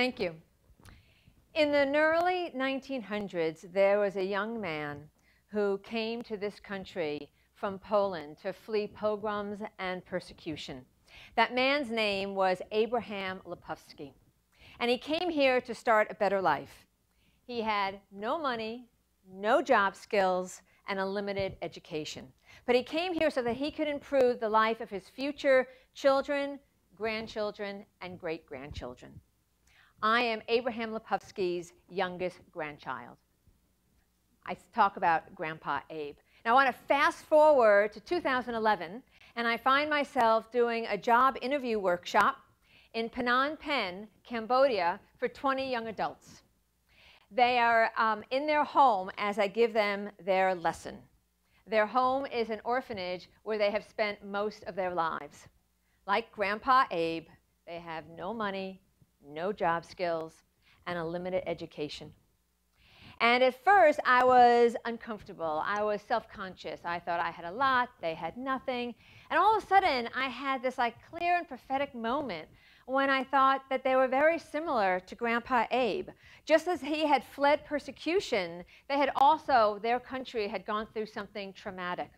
Thank you. In the early 1900s, there was a young man who came to this country from Poland to flee pogroms and persecution. That man's name was Abraham Lepofsky. And he came here to start a better life. He had no money, no job skills, and a limited education. But he came here so that he could improve the life of his future children, grandchildren, and great grandchildren. I am Abraham Lepofsky's youngest grandchild. I talk about Grandpa Abe. Now, I want to fast forward to 2011, and I find myself doing a job interview workshop in Phnom Penh, Cambodia, for 20 young adults. They are um, in their home as I give them their lesson. Their home is an orphanage where they have spent most of their lives. Like Grandpa Abe, they have no money, no job skills, and a limited education. And at first, I was uncomfortable. I was self-conscious. I thought I had a lot, they had nothing. And all of a sudden, I had this like clear and prophetic moment when I thought that they were very similar to Grandpa Abe. Just as he had fled persecution, they had also, their country had gone through something traumatic.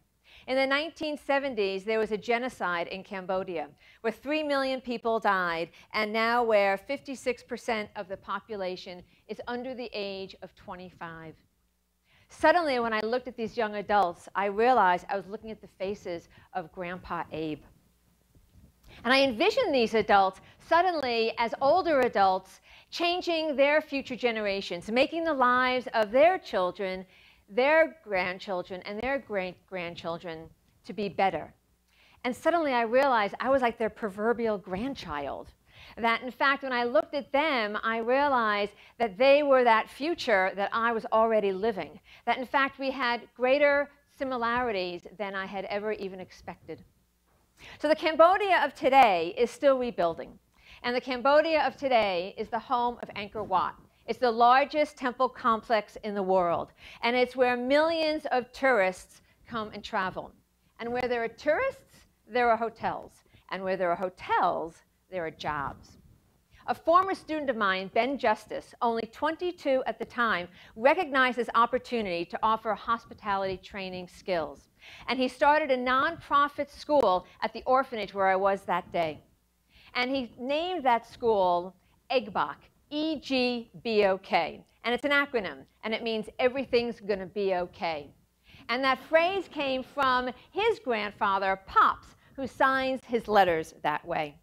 In the 1970s, there was a genocide in Cambodia where 3 million people died, and now where 56% of the population is under the age of 25. Suddenly, when I looked at these young adults, I realized I was looking at the faces of Grandpa Abe. And I envisioned these adults suddenly as older adults changing their future generations, making the lives of their children their grandchildren and their great grandchildren to be better. And suddenly I realized I was like their proverbial grandchild. That in fact, when I looked at them, I realized that they were that future that I was already living. That in fact, we had greater similarities than I had ever even expected. So the Cambodia of today is still rebuilding. And the Cambodia of today is the home of Angkor Wat, it's the largest temple complex in the world, and it's where millions of tourists come and travel. And where there are tourists, there are hotels. And where there are hotels, there are jobs. A former student of mine, Ben Justice, only 22 at the time, recognized this opportunity to offer hospitality training skills. And he started a nonprofit school at the orphanage where I was that day. And he named that school EGBOK, E-G-B-O-K. And it's an acronym, and it means everything's going to be okay. And that phrase came from his grandfather, Pops, who signs his letters that way.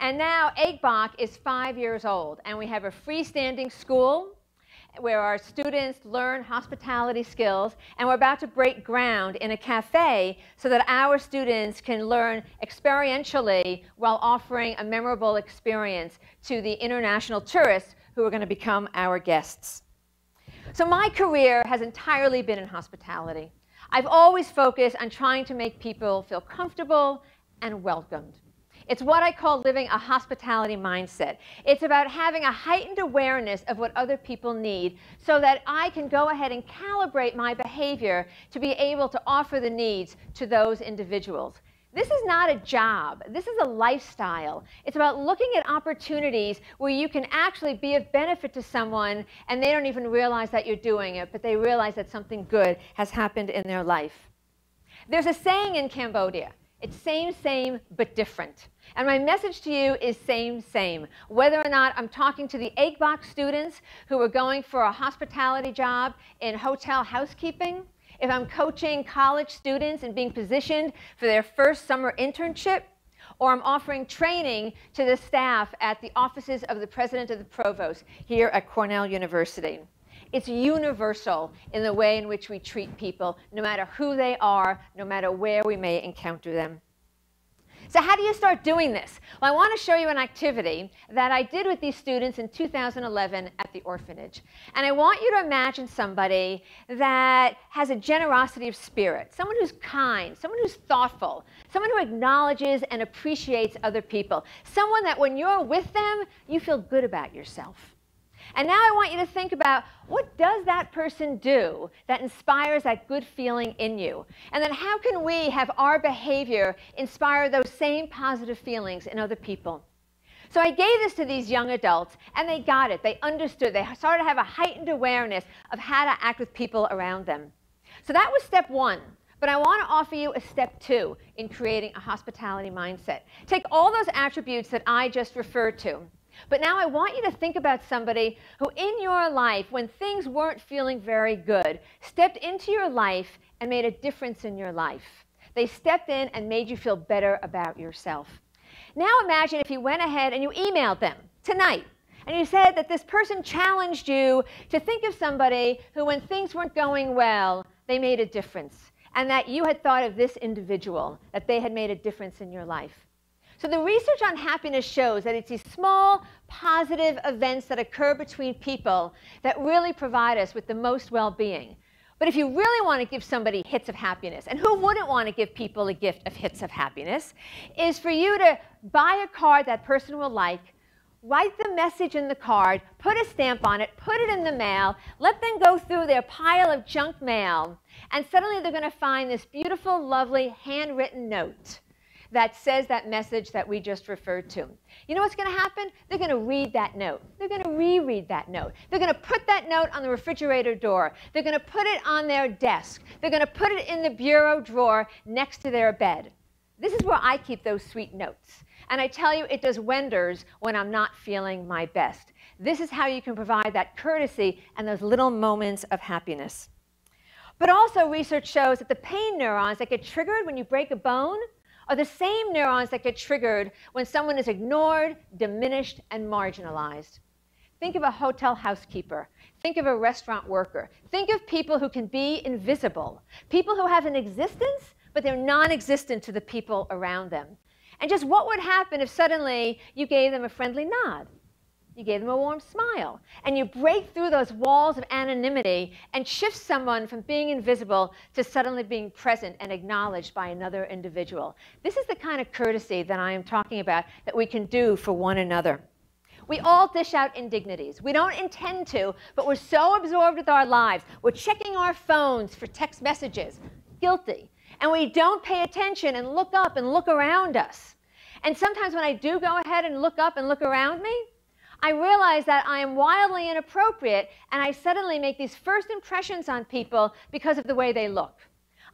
And now EGBOK is five years old, and we have a freestanding school where our students learn hospitality skills, and we're about to break ground in a cafe so that our students can learn experientially while offering a memorable experience to the international tourists who are going to become our guests. So my career has entirely been in hospitality. I've always focused on trying to make people feel comfortable and welcomed. It's what I call living a hospitality mindset. It's about having a heightened awareness of what other people need so that I can go ahead and calibrate my behavior to be able to offer the needs to those individuals. This is not a job. This is a lifestyle. It's about looking at opportunities where you can actually be of benefit to someone and they don't even realize that you're doing it, but they realize that something good has happened in their life. There's a saying in Cambodia. It's same, same, but different. And my message to you is same, same. Whether or not I'm talking to the EGBOK students who are going for a hospitality job in hotel housekeeping, if I'm coaching college students and being positioned for their first summer internship, or I'm offering training to the staff at the offices of the president of the provost here at Cornell University. It's universal in the way in which we treat people, no matter who they are, no matter where we may encounter them. So how do you start doing this? Well, I want to show you an activity that I did with these students in 2011 at the orphanage. And I want you to imagine somebody that has a generosity of spirit, someone who's kind, someone who's thoughtful, someone who acknowledges and appreciates other people, someone that when you're with them, you feel good about yourself. And now I want you to think about what does that person do that inspires that good feeling in you? And then how can we have our behavior inspire those same positive feelings in other people? So I gave this to these young adults, and they got it. They understood. They started to have a heightened awareness of how to act with people around them. So that was step one. But I want to offer you a step two in creating a hospitality mindset. Take all those attributes that I just referred to. But now I want you to think about somebody who, in your life, when things weren't feeling very good, stepped into your life and made a difference in your life. They stepped in and made you feel better about yourself. Now imagine if you went ahead and you emailed them tonight and you said that this person challenged you to think of somebody who, when things weren't going well, they made a difference, and that you had thought of this individual, that they had made a difference in your life. So the research on happiness shows that it's these small positive events that occur between people that really provide us with the most well-being. But if you really want to give somebody hits of happiness, and who wouldn't want to give people a gift of hits of happiness, is for you to buy a card that person will like, write the message in the card, put a stamp on it, put it in the mail, let them go through their pile of junk mail, and suddenly they're going to find this beautiful, lovely handwritten note that says that message that we just referred to. You know what's going to happen? They're going to read that note. They're going to reread that note. They're going to put that note on the refrigerator door. They're going to put it on their desk. They're going to put it in the bureau drawer next to their bed. This is where I keep those sweet notes. And I tell you, it does wonders when I'm not feeling my best. This is how you can provide that courtesy and those little moments of happiness. But also, research shows that the pain neurons that get triggered when you break a bone are the same neurons that get triggered when someone is ignored, diminished, and marginalized. Think of a hotel housekeeper. Think of a restaurant worker. Think of people who can be invisible, people who have an existence, but they're non existent to the people around them. And just what would happen if suddenly you gave them a friendly nod? You gave them a warm smile. And you break through those walls of anonymity and shift someone from being invisible to suddenly being present and acknowledged by another individual. This is the kind of courtesy that I am talking about that we can do for one another. We all dish out indignities. We don't intend to, but we're so absorbed with our lives. We're checking our phones for text messages. Guilty. And we don't pay attention and look up and look around us. And sometimes when I do go ahead and look up and look around me, I realize that I am wildly inappropriate and I suddenly make these first impressions on people because of the way they look.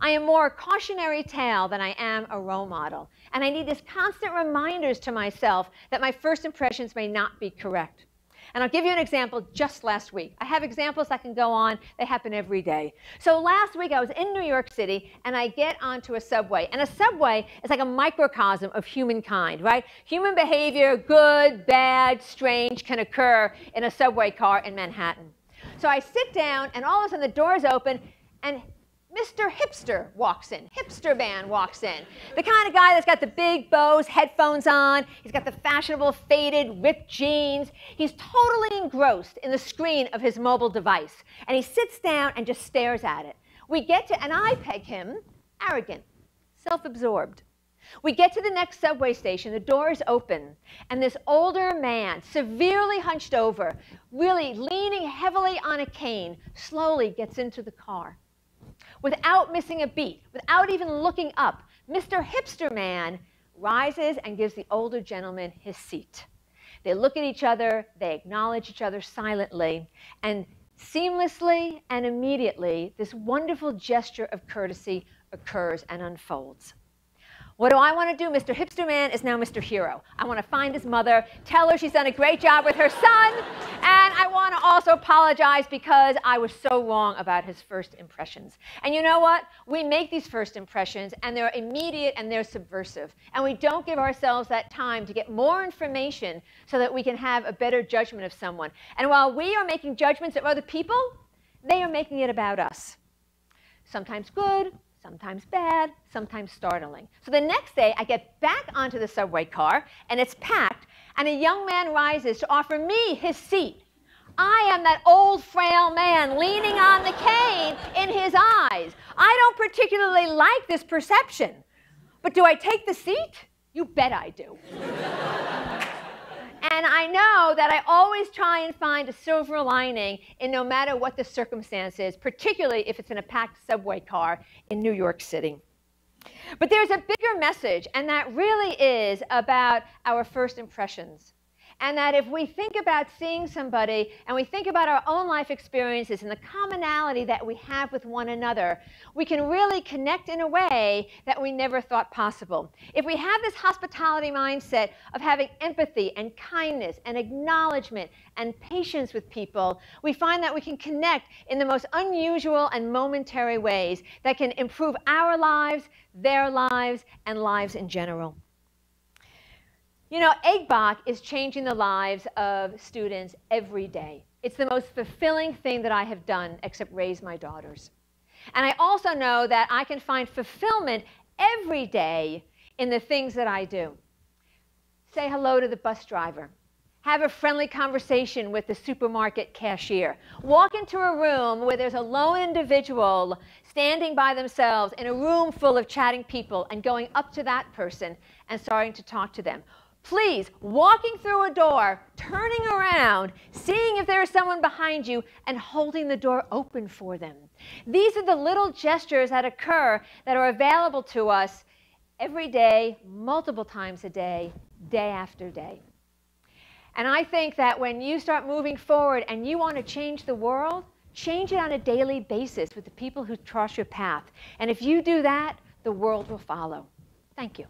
I am more a cautionary tale than I am a role model. And I need these constant reminders to myself that my first impressions may not be correct. And I'll give you an example just last week. I have examples that can go on, they happen every day. So last week I was in New York City and I get onto a subway. And a subway is like a microcosm of humankind, right? Human behavior, good, bad, strange, can occur in a subway car in Manhattan. So I sit down and all of a sudden the doors open and Mr. Hipster walks in. Hipster man walks in. The kind of guy that's got the big bows, headphones on. He's got the fashionable faded, ripped jeans. He's totally engrossed in the screen of his mobile device. And he sits down and just stares at it. We get to, and I peg him arrogant, self absorbed. We get to the next subway station, the doors open, and this older man, severely hunched over, really leaning heavily on a cane, slowly gets into the car without missing a beat, without even looking up, Mr. Hipster Man rises and gives the older gentleman his seat. They look at each other, they acknowledge each other silently, and seamlessly and immediately, this wonderful gesture of courtesy occurs and unfolds. What do I want to do? Mr. Hipster Man is now Mr. Hero. I want to find his mother, tell her she's done a great job with her son, and I want to also apologize because I was so wrong about his first impressions. And you know what? We make these first impressions, and they're immediate and they're subversive. And we don't give ourselves that time to get more information so that we can have a better judgment of someone. And while we are making judgments of other people, they are making it about us. Sometimes good, sometimes bad, sometimes startling. So the next day, I get back onto the subway car, and it's packed, and a young man rises to offer me his seat. I am that old, frail man leaning on the cane in his eyes. I don't particularly like this perception. But do I take the seat? You bet I do. And I know that I always try and find a silver lining in no matter what the circumstances, particularly if it's in a packed subway car in New York City. But there's a bigger message, and that really is about our first impressions. And that if we think about seeing somebody and we think about our own life experiences and the commonality that we have with one another, we can really connect in a way that we never thought possible. If we have this hospitality mindset of having empathy and kindness and acknowledgement and patience with people, we find that we can connect in the most unusual and momentary ways that can improve our lives, their lives, and lives in general. You know, EGBOK is changing the lives of students every day. It's the most fulfilling thing that I have done except raise my daughters. And I also know that I can find fulfillment every day in the things that I do. Say hello to the bus driver. Have a friendly conversation with the supermarket cashier. Walk into a room where there's a lone individual standing by themselves in a room full of chatting people and going up to that person and starting to talk to them. Please, walking through a door, turning around, seeing if there is someone behind you, and holding the door open for them. These are the little gestures that occur that are available to us every day, multiple times a day, day after day. And I think that when you start moving forward and you want to change the world, change it on a daily basis with the people who cross your path. And if you do that, the world will follow. Thank you.